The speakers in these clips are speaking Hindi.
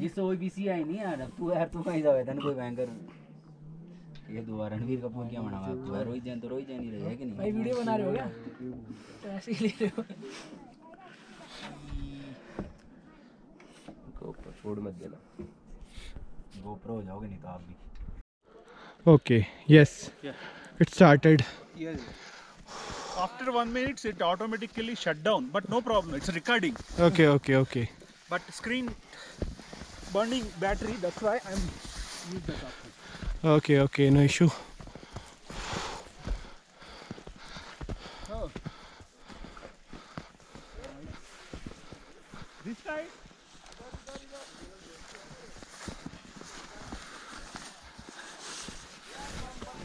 जिससे बीसी आई नहीं यार अब तू यार तू कहीं जावे कोई ये दुआ रणवीर कपूर क्या मना हुआ तू रोहित जैन तो रोहित जैन ही रही है कि नहीं भाई वीडियो बना रहे हो क्या ले रहे हो छोड़ मत देना GoPro हो जाओगे नहीं तो आप भी Okay, yes. It started. Yes. After one minute, it automatically shut down, but no problem. It's recording. Okay, okay, okay. But screen burning battery. That's why I'm use that option. Okay, okay, no issue. This side.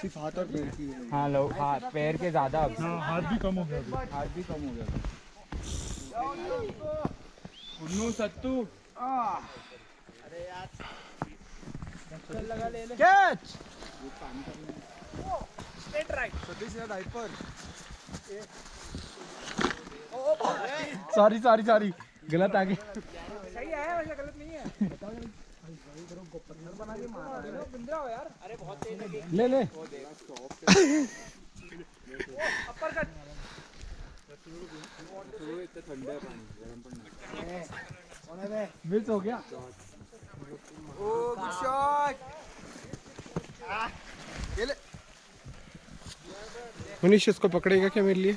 सिर्फ़ हाथ और पैर की है। हाँ लो हाथ पैर के ज़्यादा अब। हाँ हाथ भी कम हो गया अभी। हाथ भी कम हो गया। उन्नू सत्तू। कैच! सॉरी सॉरी सॉरी गलत आ गया। ले ले। मिस हो गया। ओ मनीष इसको पकड़ेगा क्या मेरे लिए?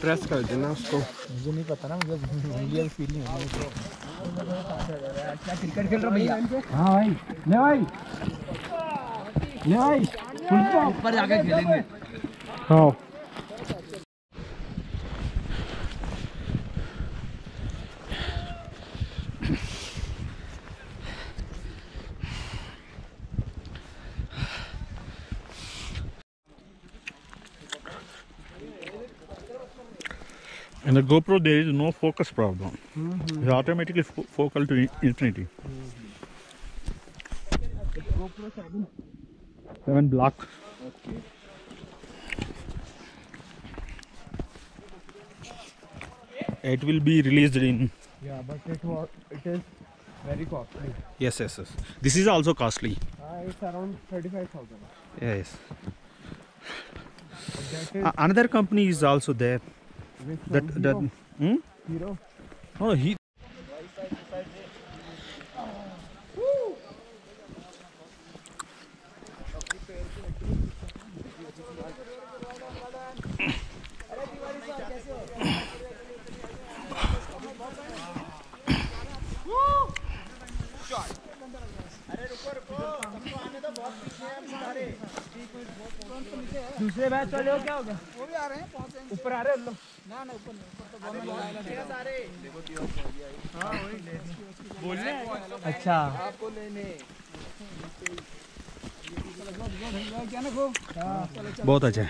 प्रेस कर देना उसको। मुझे नहीं पता ना मुझे उंगलियाँ की फील नहीं हो रही क्या क्रिकेट खेल रहा भैया हाँ भाई ले भाई। ले भाई ऊपर जाके खेलेंगे। हाँ। In the GoPro, there is no focus problem. It's automatically fo- focal to in- infinity. Seven block. It will be released in. Yeah, but it was it is very costly. Yes, yes, yes. This is also costly. Uh, it's around thirty-five thousand. Yes. That is A- another company is also there. That that. Hero. Hmm? Hero. No, he. दूसरे बैच वाले हो क्या हो गया वो भी आ रहे हैं पहुँचेंगे ऊपर आ रहे हैं ना ना ऊपर नहीं ऊपर तो हाँ वही ले बोलने अच्छा आपको लेने बहुत अच्छा